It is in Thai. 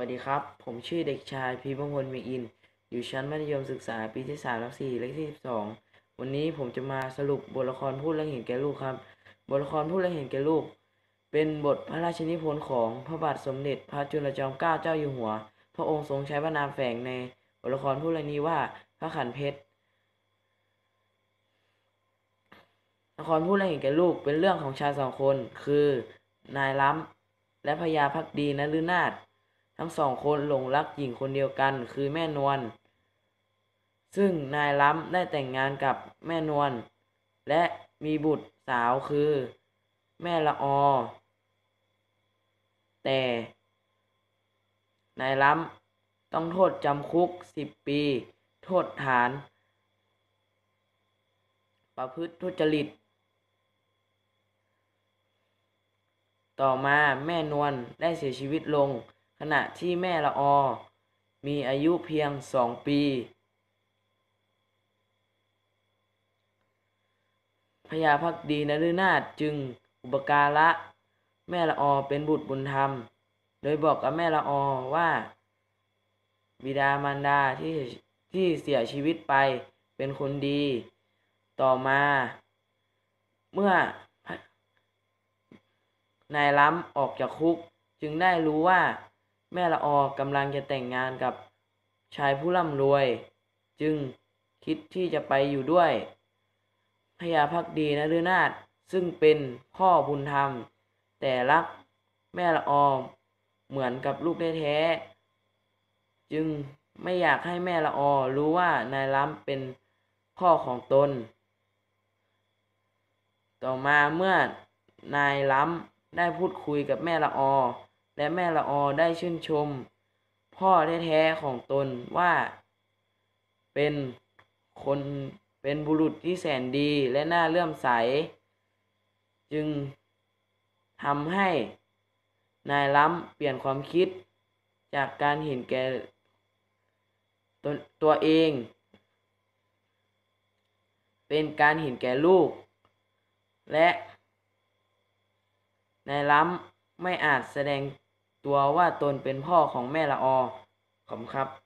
วัสดีครับ ผมชื่อเด็กชายพีพงพลเมอิน อยู่ชั้นมัธยมศึกษาปีที่3ทับ4เลขที่12 วันนี้ผมจะมาสรุปบทละครพูดและเห็นแก่ลูกครับ บทละครพูดและเห็นแก่ลูก เป็นบทพระราชนิพนธ์ของพระบาทสมเด็จพระจุลจอมเกล้าเจ้าอยู่หัว พระองค์ทรงใช้พระนามแฝงในบทละครพูดเรื่องนี้ว่าพระขันเพชร ละครพูดและเห็นแก่ลูกเป็นเรื่องของชายสองคน คือนายล้ำและพญาพักดีนฤนาถ ทั้งสองคนหลงรักหญิงคนเดียวกันคือแม่นวล ซึ่งนายล้ำได้แต่งงานกับแม่นวล และมีบุตรสาวคือ แม่ละออ แต่นายล้ำต้องโทษจำคุกสิบปี โทษฐาน ประพฤติทุจริต ต่อมาแม่นวลได้เสียชีวิตลง ขณะที่แม่ละออ มีอายุเพียงสองปี พญาพักดีนฤนาถจึงอุปการะแม่ละออเป็นบุตรบุญธรรม โดยบอกกับแม่ละออว่า บิดามารดาที่ที่เสียชีวิตไปเป็นคนดี ต่อมา เมื่อนายล้ำออกจากคุกจึงได้รู้ว่า แม่ละออกำลังจะแต่งงานกับชายผู้ร่ำรวย จึงคิดที่จะไปอยู่ด้วยพญาพักดีนฤนาถซึ่งเป็นพ่อบุญธรรม แต่รักแม่ละออเหมือนกับลูกแท้ๆจึงไม่อยากให้แม่ละออรู้ว่านายล้ำเป็นพ่อของตน ต่อมาเมื่อนายล้ำได้พูดคุยกับแม่ละออ และแม่ละออได้ชื่นชม พ่อแท้ๆของตนว่า เป็นคนเป็นบุรุษที่แสนดีและน่าเลื่อมใส จึงทำให้นายล้ำเปลี่ยนความคิดจากการเห็นแก่ตตัวเอง เป็นการเห็นแก่ลูก และนายล้ำไม่อาจแสดง ตัวว่าตนเป็นพ่อของแม่ละออขอบคุณครับ